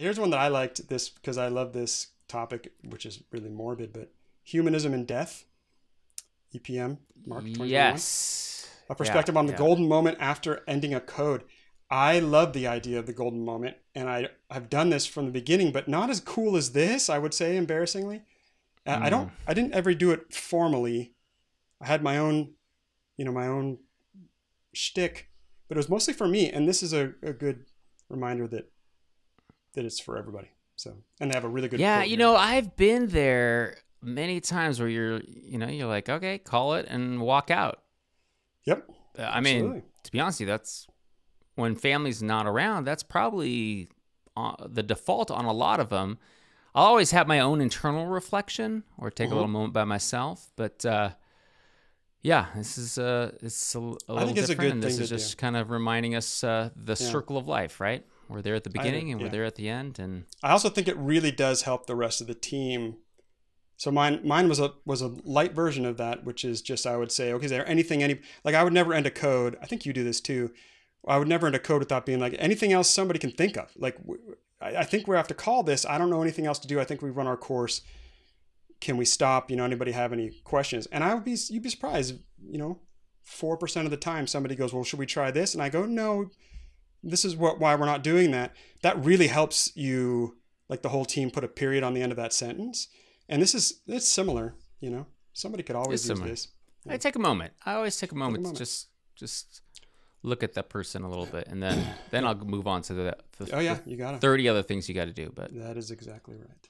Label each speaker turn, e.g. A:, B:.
A: here's one that I liked this because I love this topic, which is really morbid, but humanism and death. EPM, March 2021.
B: Yes.
A: A perspective on the
B: yeah.
A: golden moment after ending a code. I love the idea of the golden moment, and I I've done this from the beginning, but not as cool as this. I would say, embarrassingly. Uh, I don't. I didn't ever do it formally. I had my own, you know, my own shtick, but it was mostly for me. And this is a, a good reminder that that it's for everybody. So, and they have a really good.
B: Yeah, you
A: here.
B: know, I've been there many times where you're, you know, you're like, okay, call it and walk out.
A: Yep.
B: Uh, I mean, to be honest you, that's when family's not around. That's probably uh, the default on a lot of them. I'll always have my own internal reflection or take a
A: Mhm.
B: little moment by myself, but uh, yeah, this is uh, it's a, a little
A: think it's a
B: different,
A: good
B: and this is just
A: do.
B: kind of reminding us uh, the
A: Yeah.
B: circle of life, right? We're there at the beginning and we're there at the end, and
A: I also think it really does help the rest of the team. So mine mine was a was a light version of that, which is just I would say, okay, is there anything any like I would never end a code. I think you do this too. I would never end a code without being like anything else somebody can think of. Like I think we have to call this. I don't know anything else to do. I think we've run our course. Can we stop? You know, anybody have any questions? And I would be you'd be surprised. You know, four percent of the time somebody goes, well, should we try this? And I go, no, this is what why we're not doing that. That really helps you, like the whole team, put a period on the end of that sentence. And this is it's similar. You know, somebody could always
B: It's
A: use
B: similar.
A: this.
B: I take a moment. I always take a moment,
A: moment.
B: to just just look at that person a little bit, and then then I'll move on to the, the,
A: Oh yeah, you got
B: thirty other things you got to do. But
A: That is exactly right.